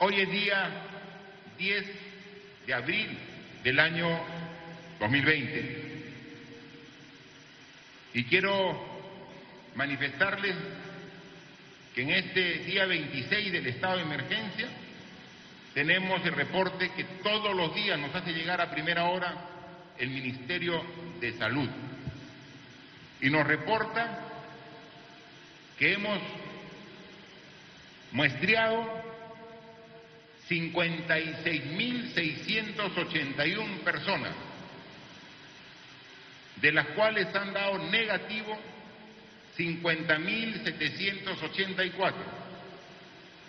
Hoy es día 10 de abril del año 2020 y quiero manifestarles que en este día 26 del estado de emergencia tenemos el reporte que todos los días nos hace llegar a primera hora el Ministerio de Salud. Y nos reporta que hemos muestreado 56.681 personas, de las cuales han dado negativo 50.784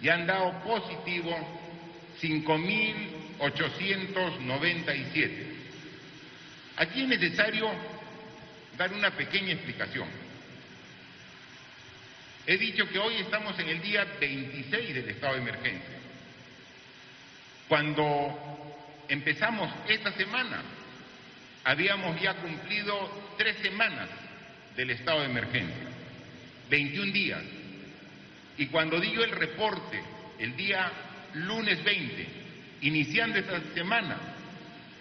y han dado positivo 5.897. Aquí es necesario dar una pequeña explicación. He dicho que hoy estamos en el día 26 del estado de emergencia. Cuando empezamos esta semana, habíamos ya cumplido tres semanas del estado de emergencia, 21 días. Y cuando digo el reporte, el día lunes 20, iniciando esta semana,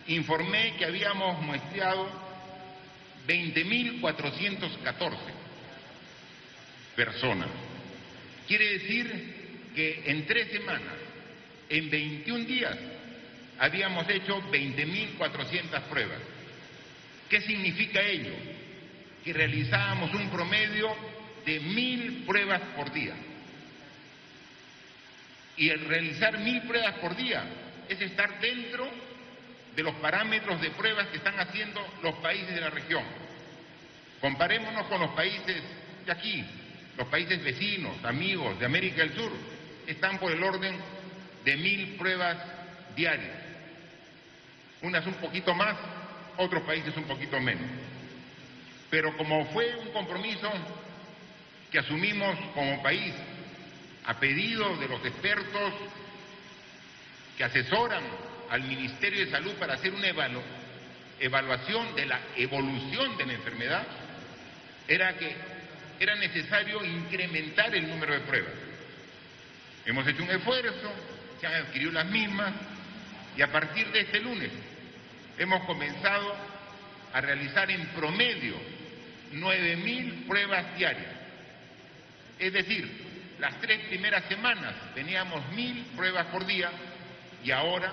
informé que habíamos muestreado 20.414 personas. Quiere decir que en tres semanas en 21 días habíamos hecho 20.400 pruebas. ¿Qué significa ello? Que realizábamos un promedio de mil pruebas por día. Y el realizar mil pruebas por día es estar dentro de los parámetros de pruebas que están haciendo los países de la región. Comparémonos con los países de aquí, los países vecinos, amigos de América del Sur, están por el orden de mil pruebas diarias. Unas un poquito más, otros países un poquito menos. Pero como fue un compromiso que asumimos como país a pedido de los expertos que asesoran al Ministerio de Salud para hacer una evaluación de la evolución de la enfermedad, era que era necesario incrementar el número de pruebas. Hemos hecho un esfuerzo, se han adquirido las mismas y a partir de este lunes hemos comenzado a realizar en promedio 9.000 pruebas diarias. Es decir, las tres primeras semanas teníamos 1.000 pruebas por día y ahora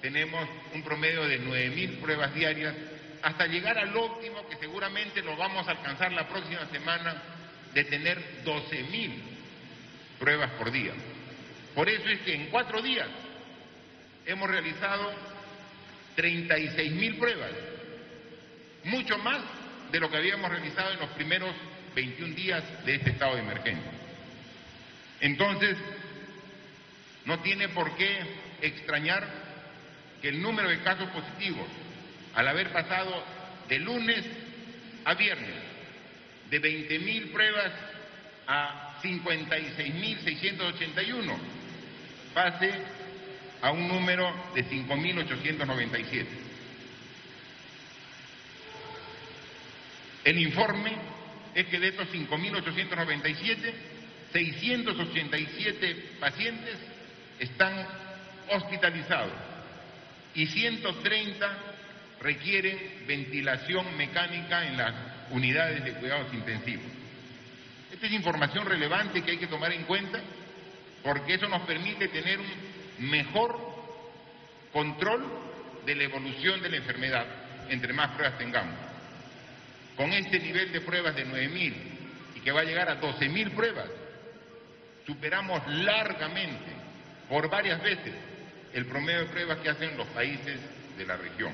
tenemos un promedio de 9.000 pruebas diarias hasta llegar al óptimo que seguramente lo vamos a alcanzar la próxima semana de tener 12.000 pruebas por día. Por eso es que en cuatro días hemos realizado 36 mil pruebas, mucho más de lo que habíamos realizado en los primeros 21 días de este estado de emergencia. Entonces, no tiene por qué extrañar que el número de casos positivos, al haber pasado de lunes a viernes, de 20 mil pruebas a 56.681, pase a un número de 5.897. El informe es que de estos 5.897, 687 pacientes están hospitalizados y 130 requieren ventilación mecánica en las unidades de cuidados intensivos. Esta es información relevante que hay que tomar en cuenta porque eso nos permite tener un mejor control de la evolución de la enfermedad, entre más pruebas tengamos. Con este nivel de pruebas de 9.000 y que va a llegar a 12.000 pruebas, superamos largamente, por varias veces, el promedio de pruebas que hacen los países de la región.